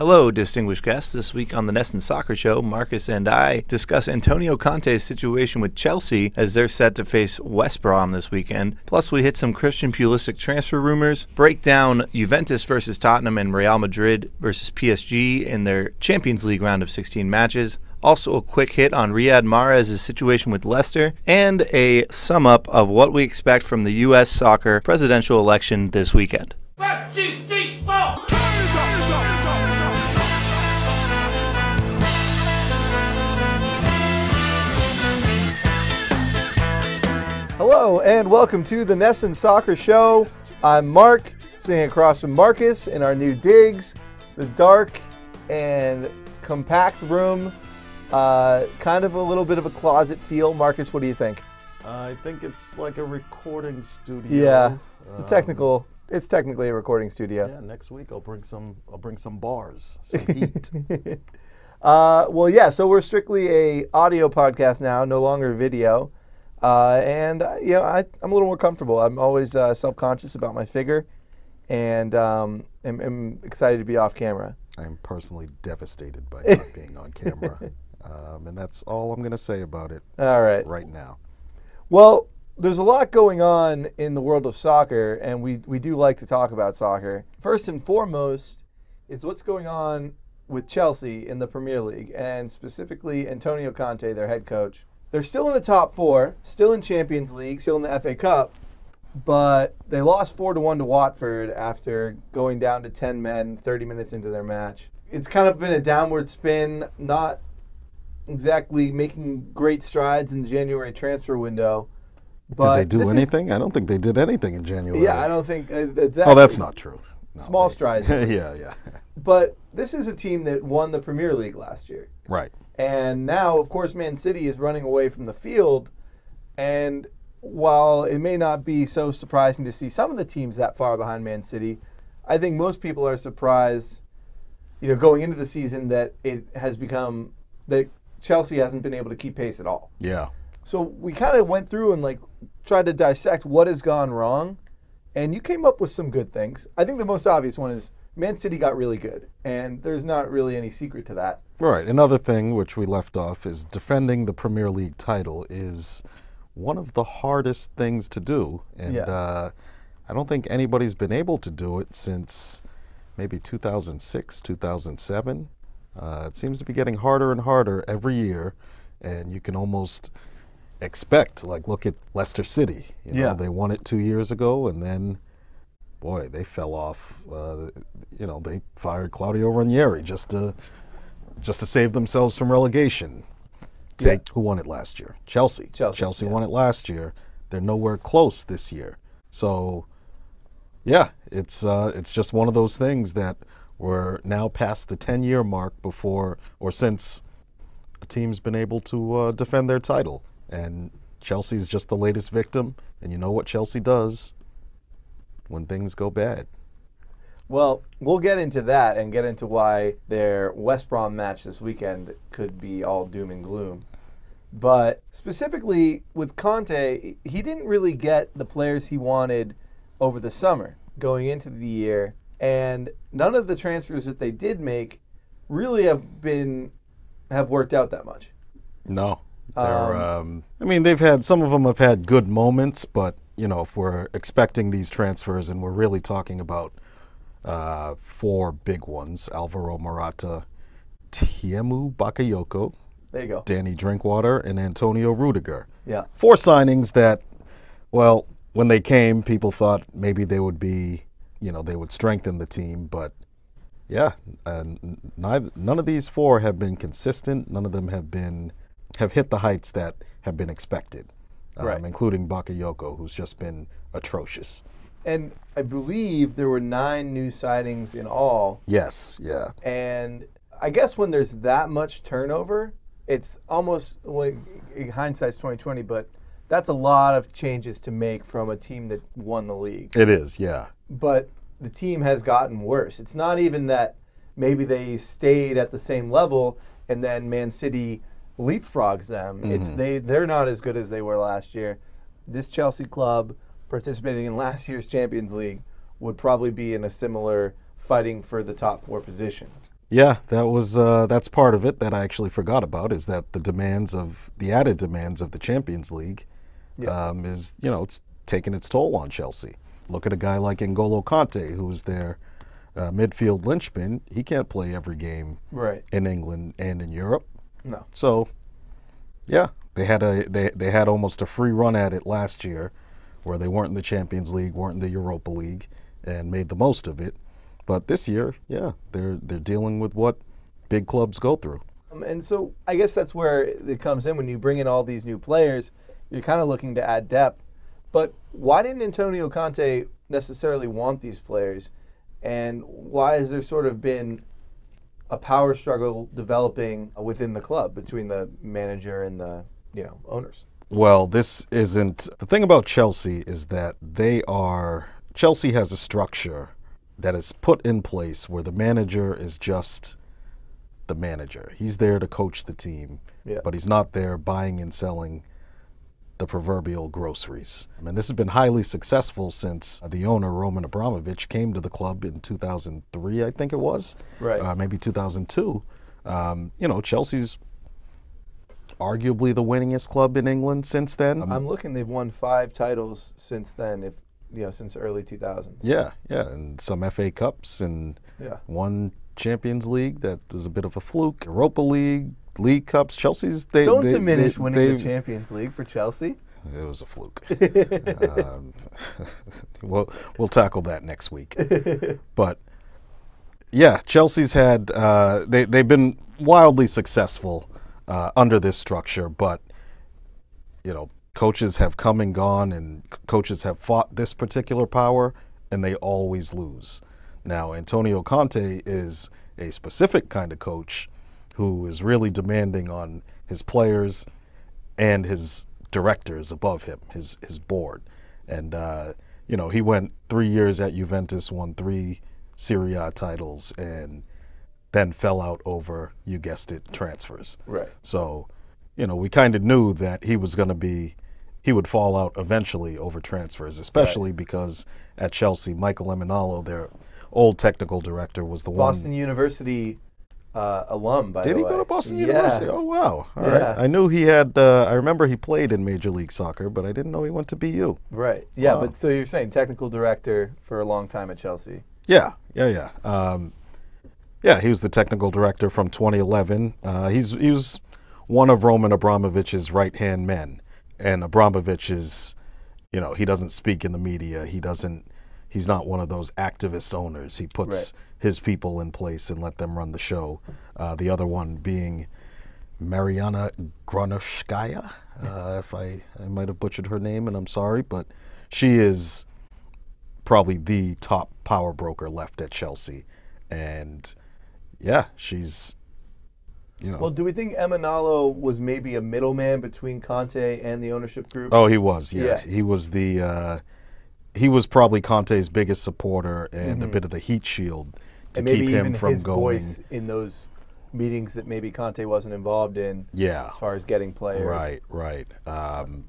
Hello, distinguished guests. This week on the NESN Soccer Show, Marcus and I discuss Antonio Conte's situation with Chelsea as they're set to face West Brom this weekend. Plus, we hit some Christian Pulisic transfer rumors, break down Juventus versus Tottenham and Real Madrid versus PSG in their Champions League round of 16 matches. Also, a quick hit on Riyad Mahrez' situation with Leicester, and a sum up of what we expect from the U.S. soccer presidential election this weekend. One, two, three, four. Hello and welcome to the NESN Soccer Show. I'm Mark, sitting across from Marcus in our new digs, the dark and compact room, uh, kind of a little bit of a closet feel. Marcus, what do you think? I think it's like a recording studio. Yeah, Um, technical. It's technically a recording studio. Yeah, next week I'll bring some. I'll bring some bars, some heat. Uh, well, yeah. So we're strictly a audio podcast now, no longer video. Uh, and uh, you know, I, I'm a little more comfortable. I'm always uh, self-conscious about my figure, and um, am, am excited to be off camera. I'm personally devastated by not being on camera, um, and that's all I'm going to say about it All right. right now. Well, there's a lot going on in the world of soccer, and we, we do like to talk about soccer. First and foremost is what's going on with Chelsea in the Premier League, and specifically Antonio Conte, their head coach. They're still in the top four, still in Champions League, still in the FA Cup, but they lost 4 to 1 to Watford after going down to 10 men 30 minutes into their match. It's kind of been a downward spin, not exactly making great strides in the January transfer window. But did they do this is- anything? I don't think they did anything in January. yeah, I don't think uh, exactly. Oh, that's not true. No, Small they- strides, yeah, yeah. But this is a team that won the Premier League last year. Right. And now, of course, Man City is running away from the field. And while it may not be so surprising to see some of the teams that far behind Man City, I think most people are surprised, you know, going into the season that it has become that Chelsea hasn't been able to keep pace at all. Yeah. So we kind of went through and like tried to dissect what has gone wrong, and you came up with some good things. I think the most obvious one is Man City got really good, and there's not really any secret to that. Right. Another thing which we left off is defending the Premier League title is one of the hardest things to do, and Yeah. uh, I don't think anybody's been able to do it since maybe 2006, 2007. Uh, it seems to be getting harder and harder every year, and you can almost expect, like, look at Leicester City. You know, Yeah. they won it two years ago, and then boy, they fell off. Uh, you know, they fired Claudio Ranieri just to just to save themselves from relegation. Take who won it last year? Chelsea. Chelsea, yeah. won it last year. They're nowhere close this year. So, yeah, it's uh, it's just one of those things that we're now past the ten year mark before or since a team's been able to uh, defend their title, and Chelsea's just the latest victim. And you know what Chelsea does when things go bad. Well, we'll get into that and get into why their West Brom match this weekend could be all doom and gloom. But specifically with Conte, he didn't really get the players he wanted over the summer going into the year. And none of the transfers that they did make really have been have worked out that much. No. They're, um, I mean, they've had some of them have had good moments, but you know, if we're expecting these transfers and we're really talking about uh, four big ones: Alvaro Morata, Tiemoué Bakayoko, There you go. Danny Drinkwater, and Antonio Rudiger. Yeah. Four signings that, well, when they came, people thought maybe they would be, you know, they would strengthen the team, but yeah, neither, none of these four have been consistent. None of them have been have hit the heights that have been expected, um, Right. including Bakayoko, who's just been atrocious. And I believe there were nine new sightings in all. Yes, yeah, And I guess when there's that much turnover, it's almost well, hindsight's 2020, but that's a lot of changes to make from a team that won the league. it is. Yeah, But the team has gotten worse. It's not even that maybe they stayed at the same level and then Man City leapfrogs them. It's they they're not as good as they were last year. This Chelsea club participating in last year's Champions League would probably be in a similar fighting for the top four position. Yeah, that was uh, that's part of it that I actually forgot about is that the demands of the added demands of the Champions League um, is you know it's taking its toll on Chelsea. Look at a guy like N'Golo Kanté, who's their uh, midfield linchpin. He can't play every game Right. in England and in Europe. No. So, yeah, they had a they, they had almost a free run at it last year, where they weren't in the Champions League, weren't in the Europa League, and made the most of it. But this year, yeah, they're they're dealing with what big clubs go through. Um, and so I guess that's where it comes in when you bring in all these new players. You're kind of looking to add depth. But why didn't Antonio Conte necessarily want these players? And why has there sort of been a power struggle developing within the club between the manager and the you know owners? Well, this isn't the thing about Chelsea is that they are Chelsea has a structure that is put in place where the manager is just the manager. He's there to coach the team, Yeah. but he's not there buying and selling the proverbial groceries. I mean, this has been highly successful since the owner Roman Abramovich came to the club in 2003, I think it was, Right. Uh, maybe 2002. Um, you know, Chelsea's arguably the winningest club in England since then. I'm looking; they've won five titles since then. If you know, since early 2000s. Yeah, yeah, and some FA Cups and Yeah. one Champions League that was a bit of a fluke. Europa League, League Cups. Chelsea's they Don't they- diminish they- winning the Champions League for Chelsea. It was a fluke. um, we'll we'll tackle that next week. But yeah, Chelsea's had uh, they they've been wildly successful uh, under this structure, but you know coaches have come and gone, and coaches have fought this particular power, and they always lose. Now Antonio Conte is a specific kind of coach who is really demanding on his players and his directors above him, his his board. And uh, you know, he went three years at Juventus, won three Serie A titles, and then fell out over, you guessed it, transfers. Right. So, you know, we kind of knew that he was going to be, he would fall out eventually over transfers, especially because at Chelsea, Michael Emenalo, their old technical director, was the Boston one. Boston University uh, alum, by Did the he way. go to Boston Yeah. University? Oh wow! All right. Yeah. I knew he had. Uh, I remember he played in Major League Soccer, but I didn't know he went to BU. Right. Yeah, Wow. but so you're saying technical director for a long time at Chelsea. Yeah, yeah, yeah. Um, yeah, he was the technical director from 2011. Uh, he's he was one of Roman Abramovich's right hand men, and Abramovich is, you know, he doesn't speak in the media. He doesn't. He's not one of those activist owners. He puts Right. his people in place and let them run the show. Uh, the other one being Mariana Granovskaia. Uh, if I I might have butchered her name, and I'm sorry, but she is probably the top power broker left at Chelsea, and yeah, she's you know. Well, do we think Emenalo was maybe a middleman between Conte and the ownership group? oh, he was. Yeah, Yeah. he was the. Uh, he was probably Conte's biggest supporter and a bit of the heat shield to Mm-hmm. keep him from going. voice in those meetings that maybe Conte wasn't involved in Yeah, as far as getting players. Right, right. Um,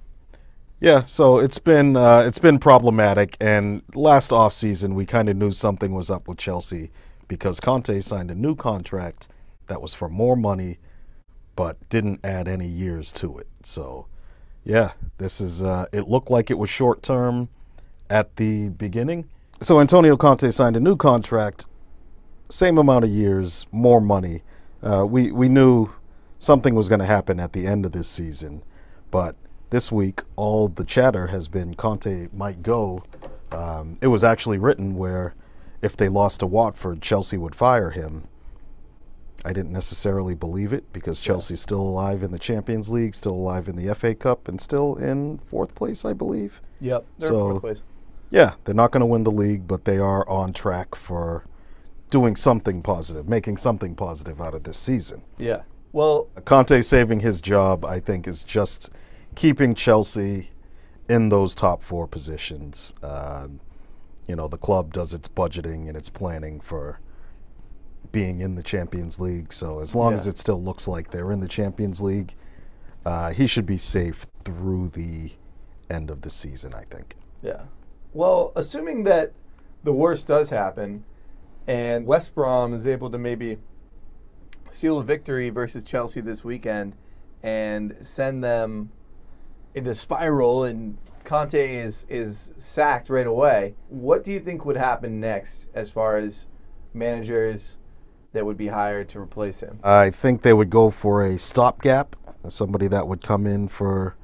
yeah, so it's been uh, it's been problematic, and last off season we kind of knew something was up with Chelsea because Conte signed a new contract that was for more money, but didn't add any years to it. So, yeah, this is uh, it looked like it was short term at the beginning. So Antonio Conte signed a new contract same amount of years, more money. Uh, we we knew something was going to happen at the end of this season, but this week all the chatter has been Conte might go. Um, it was actually written where if they lost to Watford, Chelsea would fire him. I didn't necessarily believe it because Chelsea's still alive in the Champions League, still alive in the FA Cup, and still in fourth place, I believe. Yep. They're So- fourth place. Yeah, they're not going to win the league, but they are on track for doing something positive, making something positive out of this season. Yeah. Well, Conte saving his job, I think, is just keeping Chelsea in those top four positions. Um, you know, the club does its budgeting and its planning for being in the Champions League. So as long as it still looks like they're in the Champions League, uh, he should be safe through the end of the season, I think. yeah. Well, assuming that the worst does happen and West Brom is able to maybe steal a victory versus Chelsea this weekend and send them into spiral and Conte is is sacked right away. What do you think would happen next as far as managers that would be hired to replace him? I think they would go for a stopgap, somebody that would come in for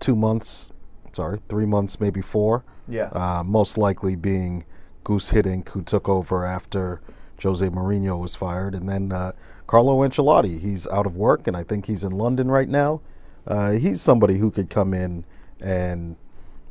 two months, sorry, three months, maybe four. Yeah. Uh, most likely being Guus Hiddink, who took over after Jose Mourinho was fired, and then uh, Carlo Ancelotti. He's out of work, and I think he's in London right now. Uh, he's somebody who could come in and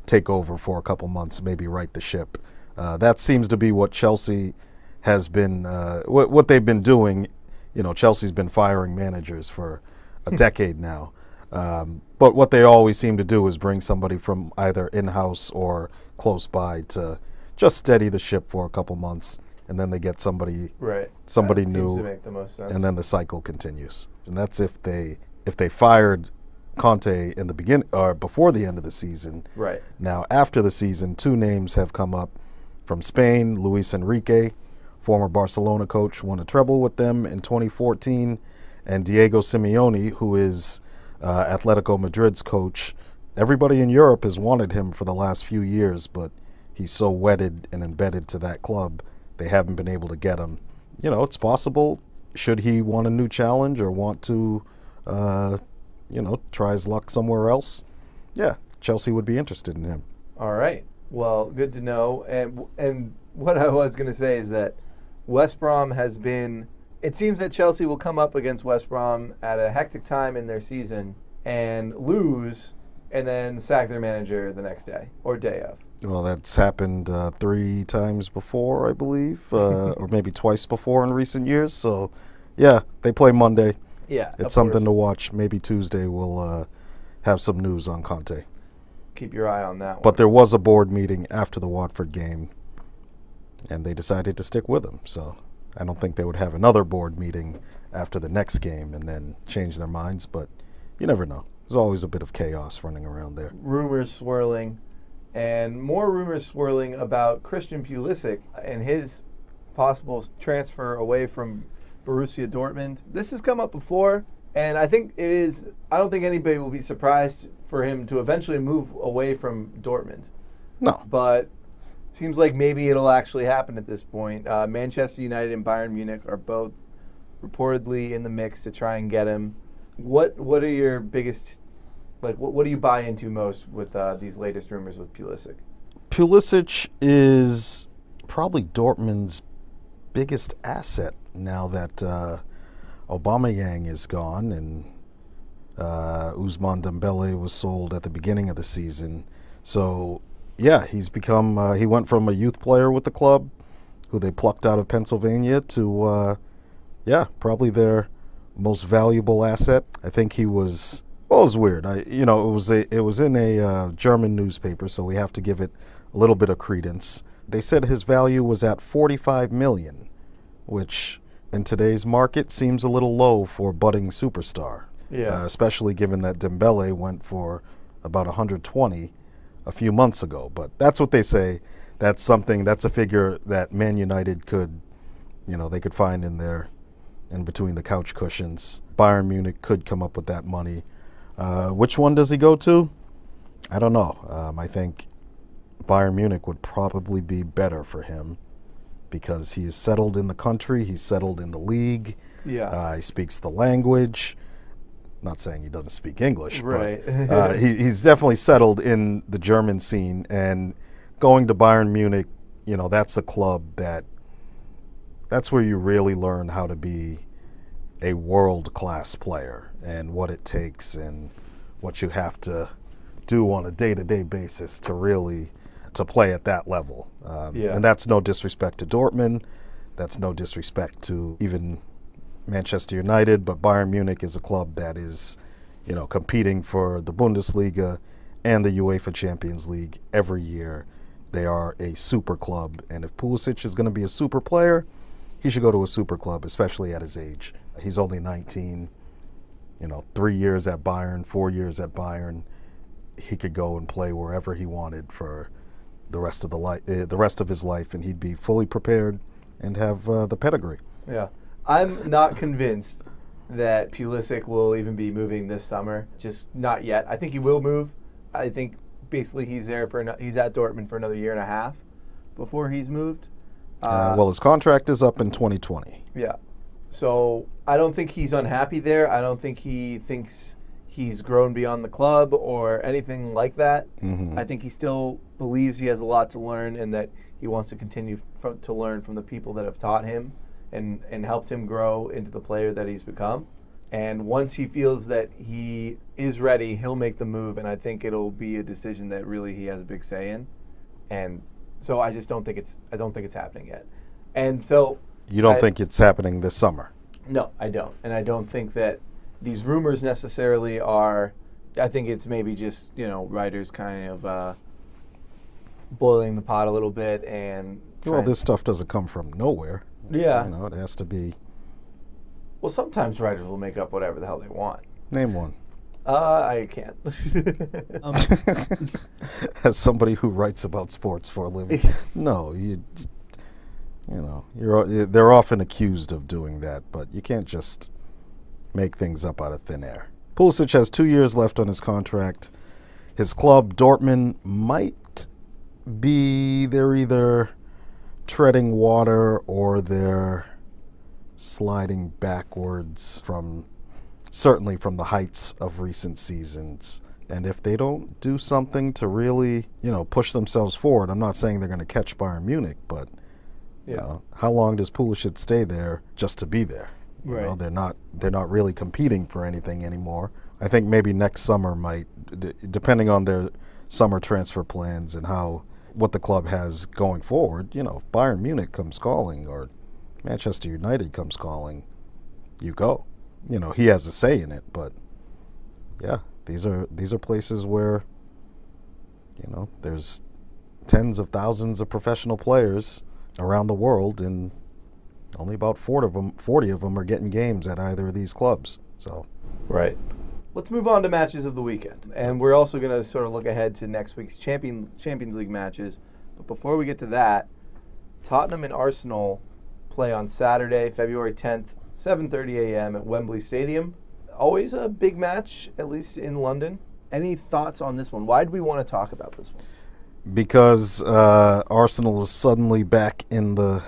take over for a couple months, maybe right the ship. Uh, that seems to be what Chelsea has been, uh, what, what they've been doing. You know, Chelsea's been firing managers for a decade now. Um, but what they always seem to do is bring somebody from either in house or close by to just steady the ship for a couple months, and then they get somebody right. somebody that new, Seems to make the most sense. and then the cycle continues. And that's if they if they fired Conte in the beginning or before the end of the season. right. Now, after the season, two names have come up from Spain Luis Enrique, former Barcelona coach, won a treble with them in 2014, and Diego Simeone, who is uh, Atletico Madrid's coach. Everybody in Europe has wanted him for the last few years, but he's so wedded and embedded to that club, they haven't been able to get him. You know, it's possible. Should he want a new challenge or want to, uh, you know, try his luck somewhere else? Yeah, Chelsea would be interested in him. All right. Well, good to know. And and what I was going to say is that West Brom has been. It seems that Chelsea will come up against West Brom at a hectic time in their season and lose, and then sack their manager the next day or day of. Well, that's happened uh, three times before, I believe, uh, or maybe twice before in recent years. So, yeah, they play Monday. Yeah, It's something to watch. Maybe Tuesday we'll uh, have some news on Conte. keep your eye on that one. But there was a board meeting after the Watford game, and they decided to stick with him. So I don't think they would have another board meeting after the next game and then change their minds. But you never know. There's always a bit of chaos running around there. rumors swirling, and more rumors swirling about Christian Pulisic and his possible transfer away from Borussia Dortmund. This has come up before, and I think it is. I don't think anybody will be surprised for him to eventually move away from Dortmund, No, but seems like maybe it'll actually happen at this point. Uh, Manchester United and Bayern Munich are both reportedly in the mix to try and get him. What What are your biggest like? What, what do you buy into most with uh, these latest rumors with Pulisic? Pulisic is probably Dortmund's biggest asset now that uh, Yang is gone and uh, Ousmane Dembele was sold at the beginning of the season. So, yeah, he's become. Uh, he went from a youth player with the club, who they plucked out of Pennsylvania, to uh, yeah, probably their most valuable asset. I think he was. Well, it was weird. I, you know, it was a, it was in a uh, German newspaper, so we have to give it a little bit of credence. They said his value was at 45 million, which in today's market seems a little low for a budding superstar. Yeah. Uh, especially given that Dembele went for about 120 a few months ago. But that's what they say. That's something. That's a figure that Man United could, you know, they could find in there, in between the couch cushions. Bayern Munich could come up with that money. Uh, which one does he go to? I don't know. Um, I think Bayern Munich would probably be better for him because he is settled in the country. He's settled in the league. Yeah. Uh, he speaks the language. Not saying he doesn't speak English, Right. but uh, he, he's definitely settled in the German scene. And going to Bayern Munich, you know, that's a club that that's where you really learn how to be a world class player and what it takes and what you have to do on a day to day basis to really to play at that level. Um, Yeah. And that's no disrespect to Dortmund. That's no disrespect to even Manchester United, but Bayern Munich is a club that is, you know, competing for the Bundesliga and the UEFA Champions League every year. They are a super club, and if Pulisic is going to be a super player, he should go to a super club, especially at his age. He's only 19. You know, three years at Bayern, four years at Bayern. He could go and play wherever he wanted for the rest of the life, uh, the rest of his life, and he'd be fully prepared and have uh, the pedigree. Yeah. I'm not convinced that Pulisic will even be moving this summer. Just not yet. I think he will move. I think basically he's there for ano- he's at Dortmund for another year and a half before he's moved. Uh, well, his contract is up in 2020. Yeah. So I don't think he's unhappy there. I don't think he thinks he's grown beyond the club or anything like that. I think he still believes he has a lot to learn and that he wants to continue from, to learn from the people that have taught him and, and helped him grow into the player that he's become. And once he feels that he is ready, he'll make the move. And I think it'll be a decision that really he has a big say in. And so I just don't think it's I don't think it's happening yet. And so You don't I- think it's happening this summer? no, I don't. And I don't think that these rumors necessarily are. I think it's maybe just, you know, writers kind of uh, boiling the pot a little bit and. Well, this stuff doesn't come from nowhere. Yeah. You know, it has to be. Well, sometimes writers will make up whatever the hell they want. Name one. Uh, I can't. um, As somebody who writes about sports for a living, no, you, you know, you're they're often accused of doing that, but you can't just make things up out of thin air. Pulisic has two years left on his contract. His club, Dortmund, might be they're either treading water or they're sliding backwards from certainly from the heights of recent seasons. And if they don't do something to really, you know, push themselves forward, I'm not saying they're going to catch Bayern Munich, but you Yeah. know, how long does Pulisic stay there just to be there? You know, Right. they're not they're not really competing for anything anymore. I think maybe next summer might, d- depending on their summer transfer plans and how what the club has going forward. You know, if Bayern Munich comes calling or Manchester United comes calling, you go. You know, he has a say in it, but yeah, these are these are places where you know there's tens of thousands of professional players around the world, and only about 40 of them, 40 of them are getting games at either of these clubs. So Right. Let's move on to matches of the weekend. And we're also going to sort of look ahead to next week's champion, Champions League matches. But before we get to that, Tottenham and Arsenal play on Saturday, February 10th, 7:30 a.m. at Wembley Stadium. Always a big match, at least in London. Any thoughts on this one? Why do we want to talk about this one? because uh, Arsenal is suddenly back in the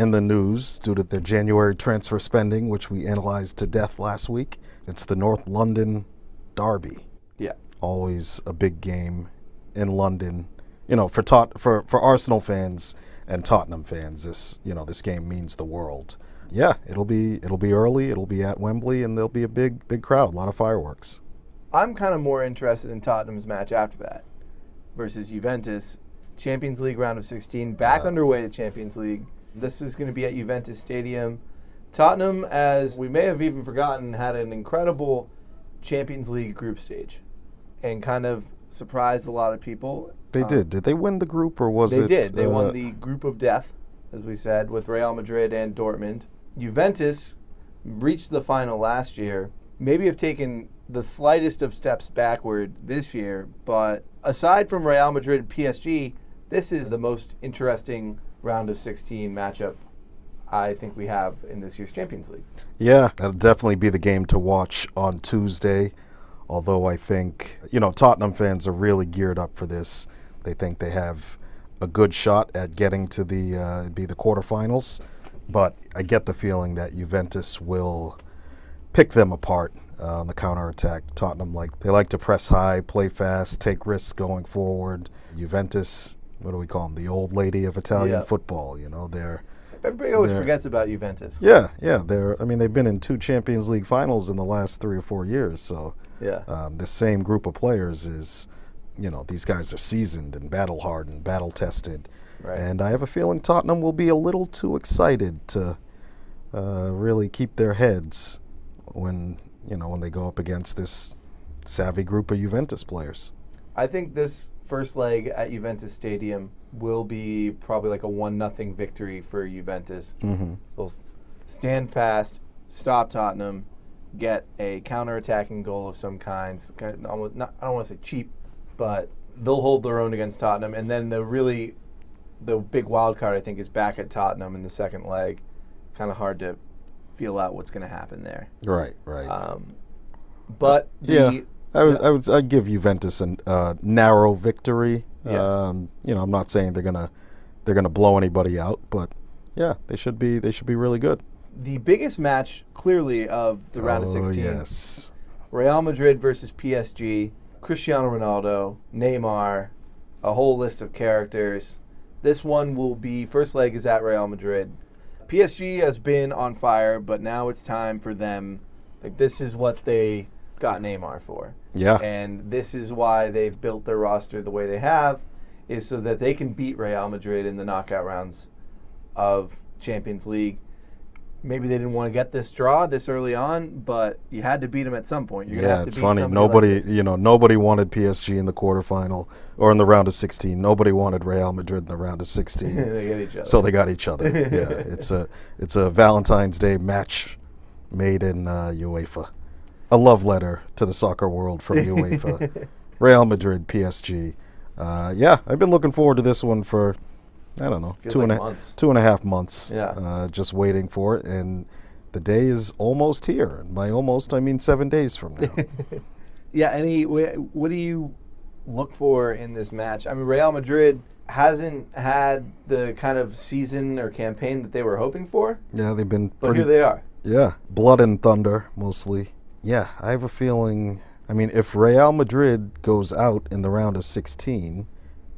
in the news due to their January transfer spending, which we analyzed to death last week. It's the North London Derby. Yeah. always a big game in London. You know, for Tot- for for Arsenal fans and Tottenham fans, this you know this game means the world. Yeah, it'll be it'll be early. It'll be at Wembley, and there'll be a big big crowd, a lot of fireworks. I'm kind of more interested in Tottenham's match after that versus Juventus. Champions League round of 16, back Uh, underway the Champions League. This is going to be at Juventus Stadium. Tottenham, as we may have even forgotten, had an incredible Champions League group stage and kind of surprised a lot of people. They Um, did. Did they win the group, or was They it? did. They uh, won the group of death, as we said, with Real Madrid and Dortmund. Juventus reached the final last year. Maybe have taken the slightest of steps backward this year, but aside from Real Madrid and PSG, this is the most interesting round of 16 matchup I think we have in this year's Champions League. Yeah, that'll definitely be the game to watch on Tuesday. Although I think, you know, Tottenham fans are really geared up for this. They think they have a good shot at getting to the uh, be the quarterfinals. But I get the feeling that Juventus will pick them apart uh, on the counterattack. Tottenham like they like to press high, play fast, take risks going forward. Juventus, what do we call them? The old lady of Italian Yeah. football. You know, they're Everybody always They're- forgets about Juventus. yeah, yeah. They're. I mean, they've been in two Champions League finals in the last three or four years. So Yeah. um, this same group of players is, you know, these guys are seasoned and battle hardened, battle tested, Right. and I have a feeling Tottenham will be a little too excited to uh, really keep their heads when you know when they go up against this savvy group of Juventus players. I think this first leg at Juventus Stadium will be probably like a one nothing victory for Juventus. Mm-hmm. They'll stand fast, stop Tottenham, get a counter-attacking goal of some kind. kind of not- I don't want to say cheap, but they'll hold their own against Tottenham. And then the really, the big wild card I think is back at Tottenham in the second leg. Kind of hard to feel out what's going to happen there. Right, right. Um, but the, yeah, I would, I would I'd give Juventus a uh, narrow victory. Yeah. Um, you know, I'm not saying they're gonna they're gonna blow anybody out, but yeah, they should be they should be really good. the biggest match clearly of the round of oh 16 yes, Real Madrid versus PSG, Cristiano Ronaldo, Neymar, a whole list of characters. This one will be first leg is at Real Madrid. PSG has been on fire, but now it's time for them. Like this is what they got Neymar for. yeah, And this is why they've built their roster the way they have, is so that they can beat Real Madrid in the knockout rounds of Champions League. Maybe they didn't want to get this draw this early on, but you had to beat them at some point. You're yeah. have to It's funny. somebody like Nobody, you know, nobody wanted PSG in the quarterfinal or in the round of 16. Nobody wanted Real Madrid in the round of 16. they get each other. so they got each other. yeah, it's a it's a Valentine's Day match made in uh, UEFA. A love letter to the soccer world from UEFA. Real Madrid, PSG. Uh, yeah, I've been looking forward to this one for I don't know two and a months. two and a half months. Yeah. uh, just waiting for it, and the day is almost here. And by almost, I mean seven days from now. yeah. Any what do you look for in this match? I mean, Real Madrid hasn't had the kind of season or campaign that they were hoping for, yeah, they've been but pretty here they are. Yeah, blood and thunder mostly. Yeah, I have a feeling. I mean, if Real Madrid goes out in the round of 16,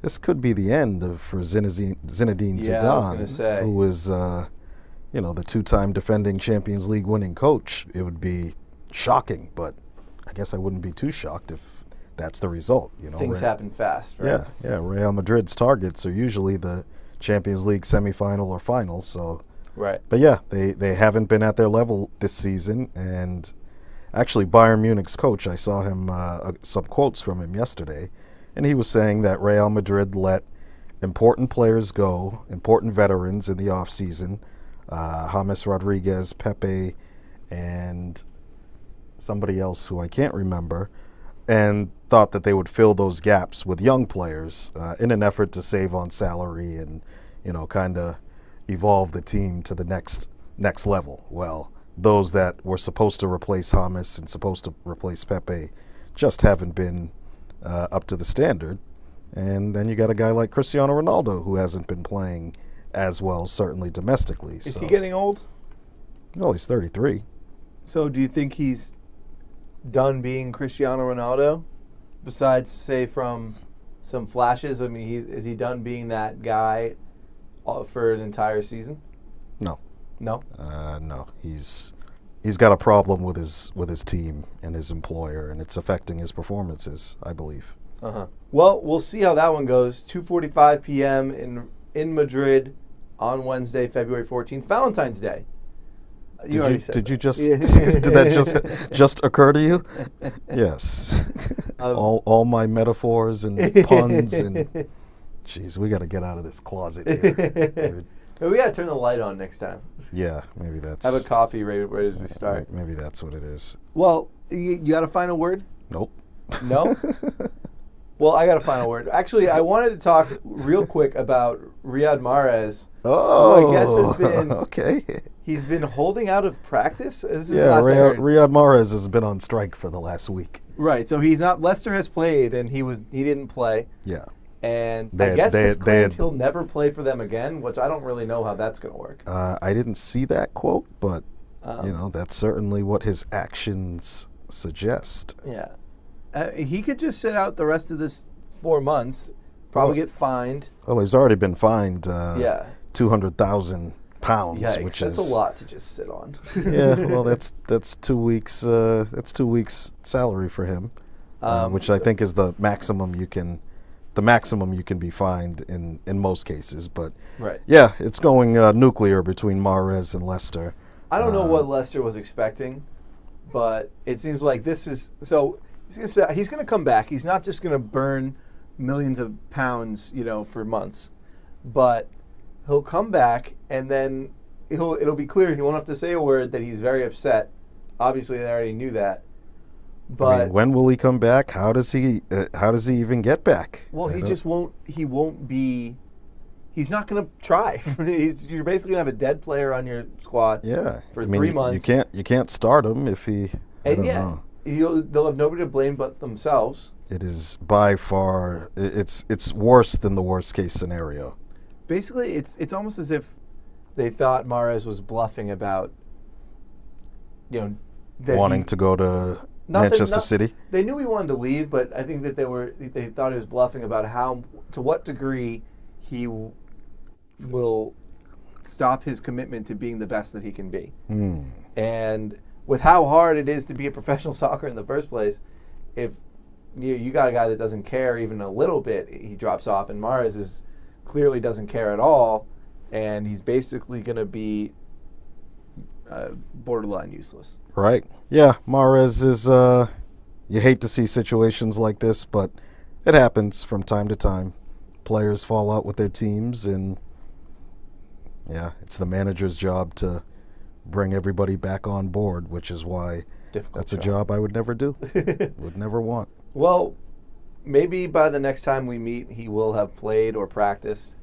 this could be the end of for Zinedine, Zinedine Yeah, Zidane, who is, uh, you know, the two-time defending Champions League winning coach. It would be shocking, but I guess I wouldn't be too shocked if that's the result. You know, Things Re- happen fast, right? Yeah, yeah. Real Madrid's targets are usually the Champions League semifinal or final, so. Right. But yeah, they, they haven't been at their level this season. And actually, Bayern Munich's coach, I saw him uh, uh, some quotes from him yesterday, and he was saying that Real Madrid let important players go, important veterans in the offseason, uh, James Rodriguez, Pepe, and somebody else who I can't remember, and thought that they would fill those gaps with young players uh, in an effort to save on salary and, you know, kind of evolve the team to the next next level. Well, those that were supposed to replace James and supposed to replace Pepe just haven't been uh, up to the standard. And then you got a guy like Cristiano Ronaldo who hasn't been playing as well, certainly domestically. Is so, he getting old? well, he's 33. So do you think he's done being Cristiano Ronaldo? Besides, say from some flashes, I mean, he, is he done being that guy uh, for an entire season? No, No. uh, no, he's he's got a problem with his with his team and his employer, and it's affecting his performances. I believe. Uh huh. Well, we'll see how that one goes. 2:45 p.m. in in Madrid on Wednesday, February 14th, Valentine's Day. Uh, Did you, already said did you just did that just just occur to you? Yes. Um, all all my metaphors and puns and jeez, we got to get out of this closet here. We gotta turn the light on next time. yeah, maybe that's Have a coffee right, right as we start. Maybe that's what it is. Well, you, you got a final word? Nope. No. well, I got a final word. Actually, I wanted to talk real quick about Riyad Mahrez. Oh, I guess has oh, been- okay. He's been holding out of practice. This is Yeah, Riyad. Riyad Mahrez has been on strike for the last week. right. So he's not. Leicester has played, and he was he didn't play. Yeah. And They- I guess they- he's they had- he'll never play for them again, which I don't really know how that's going to work. Uh, I didn't see that quote, but Um, you know that's certainly what his actions suggest. Yeah. Uh, he could just sit out the rest of this four months, probably Well- get fined. Oh, he's already been fined uh, yeah. two hundred thousand pounds, Yikes, which that's is a lot to just sit on. yeah. Well, that's that's two weeks. Uh, that's two weeks salary for him, uh, Um, which I think is the maximum you can, the maximum you can be fined in in most cases. But right. yeah, it's going uh, nuclear between Mahrez and Leicester. I don't know Uh, what Leicester was expecting, but it seems like this is so. He's gonna say, he's gonna come back. He's not just gonna burn millions of pounds, you know, for months, but he'll come back and then he'll it'll be clear he won't have to say a word that he's very upset. Obviously, they already knew that, I but mean, when will he come back? How does he? Uh, how does he even get back? well, I he just won't. He won't be he's not going to try. he's, you're basically going to have a dead player on your squad. Yeah, For I mean, three you, months. You can't you can't start him if he. I and yeah, they'll have nobody to blame but themselves. It is by far it's it's worse than the worst case scenario. Basically, it's it's almost as if they thought Mahrez was bluffing about, you know, that Wanting he- to go to Not that- Manchester not- City. They knew he wanted to leave, but I think that they were they thought he was bluffing about how to what degree he w- will stop his commitment to being the best that he can be. Hmm. And with how hard it is to be a professional soccer in the first place, if you you got a guy that doesn't care even a little bit, he drops off. And Mahrez is clearly doesn't care at all, and he's basically going to be uh, borderline useless. Right. Yeah, Mahrez is. Uh, you hate to see situations like this, but it happens from time to time. Players fall out with their teams, and yeah, it's the manager's job to bring everybody back on board, which is why Difficult. that's a job I would never do. would never want. Well, maybe by the next time we meet, he will have played or practiced.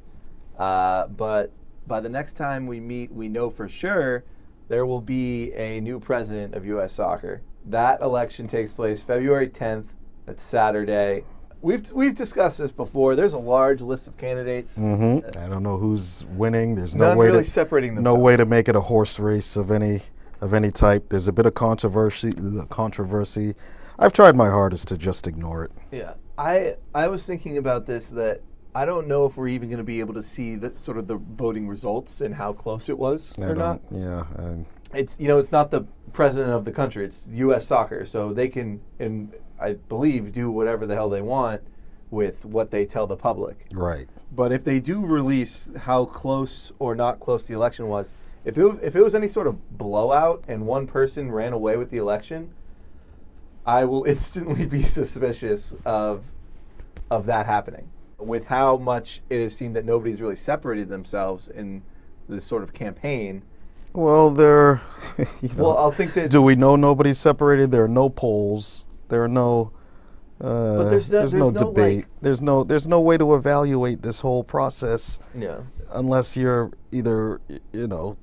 Uh, but by the next time we meet, we know for sure there will be a new president of U.S. Soccer. That election takes place February 10th. That's Saturday. We've we've discussed this before. There's a large list of candidates. hmm I don't know who's winning. There's no None way really to separating no way to make it a horse race of any of any type. There's a bit of controversy. Controversy. I've tried my hardest to just ignore it. Yeah, I I was thinking about this that I don't know if we're even going to be able to see the sort of the voting results and how close it was I or not. Yeah. I, It's you know it's not the president of the country. It's U.S. Soccer, so they can and I believe do whatever the hell they want with what they tell the public. right. But if they do release how close or not close the election was, if it, if it was any sort of blowout and one person ran away with the election, I will instantly be suspicious of of that happening. With how much it is seen that nobody's really separated themselves in this sort of campaign, Well, there. You know, well, I'll think that do we know nobody's separated? There are no polls. There are no. Uh, there's no- no there's no, debate. like- there's no. There's no way to evaluate this whole process yeah. unless you're either you know.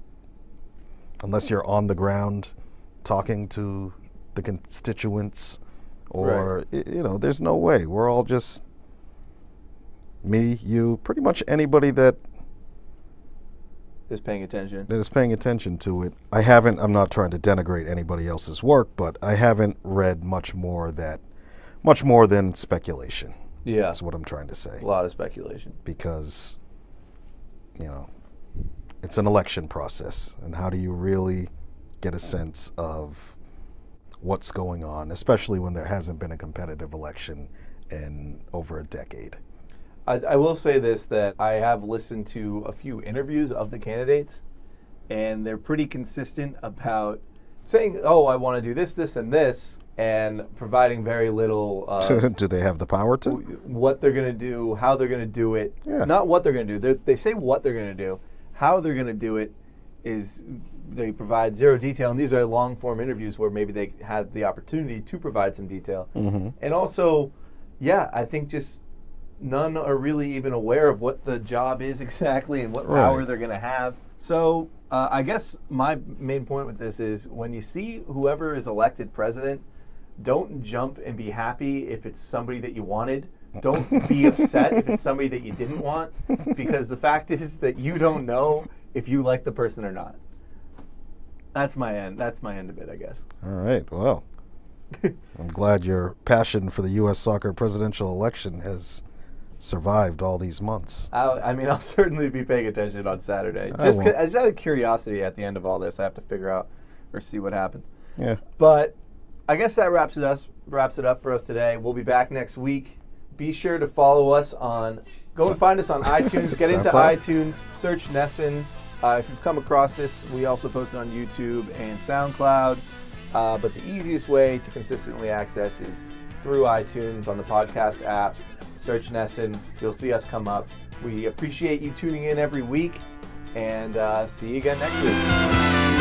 Unless you're on the ground, talking to the constituents, or y- you know, there's no way. We're all just me, you, pretty much anybody that Is paying attention. that is paying attention to it. I haven't. I'm not trying to denigrate anybody else's work, but I haven't read much more that, much more than speculation. Yeah. That's what I'm trying to say. A lot of speculation. Because, you know, it's an election process, and how do you really get a sense of what's going on, especially when there hasn't been a competitive election in over a decade? I, I will say this that I have listened to a few interviews of the candidates, and they're pretty consistent about saying, "Oh, I want to do this, this, and this," and providing very little uh, do they have the power to? what they're going to do, how they're going to do it. Yeah. Not what they're going to do. They, they say what they're going to do. How they're going to do it is they provide zero detail, and these are long form interviews where maybe they had the opportunity to provide some detail. Mm-hmm. And also, yeah, I think just none are really even aware of what the job is exactly and what power they're going to have. So uh, I guess my main point with this is when you see whoever is elected president, don't jump and be happy if it's somebody that you wanted. Don't be upset if it's somebody that you didn't want, because the fact is that you don't know if you like the person or not. That's my end. That's my end of it, I guess. All right. Well, I'm glad your passion for the U.S. soccer presidential election has survived all these months. I'll, I mean, I'll certainly be paying attention on Saturday. Just, won't. 'cause- just out of curiosity, at the end of all this, I have to figure out or see what happens. Yeah. But I guess that wraps it us wraps it up for us today. We'll be back next week. Be sure to follow us on. Go and find us on iTunes. Get into SoundCloud. iTunes. Search NESN. Uh, if you've come across this, we also post it on YouTube and SoundCloud. Uh, but the easiest way to consistently access is through iTunes on the podcast app. Search NESN. You'll see us come up. We appreciate you tuning in every week, and uh, see you again next week.